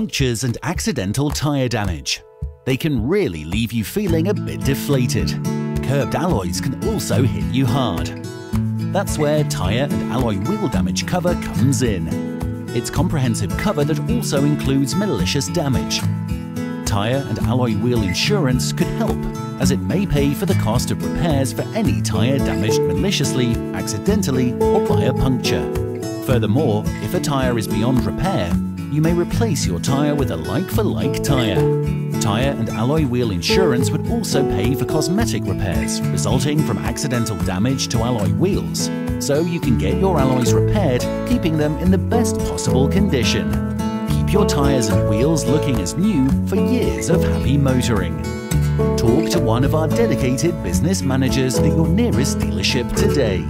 punctures and accidental tyre damage. They can really leave you feeling a bit deflated. Curbed alloys can also hit you hard. That's where tyre and alloy wheel damage cover comes in. It's comprehensive cover that also includes malicious damage. Tyre and alloy wheel insurance could help, as it may pay for the cost of repairs for any tyre damaged maliciously, accidentally, or by a puncture. Furthermore, if a tyre is beyond repair, you may replace your tyre with a like-for-like -like tyre. Tyre and alloy wheel insurance would also pay for cosmetic repairs resulting from accidental damage to alloy wheels, so you can get your alloys repaired, keeping them in the best possible condition. Keep your tyres and wheels looking as new for years of happy motoring. Talk to one of our dedicated business managers at your nearest dealership today.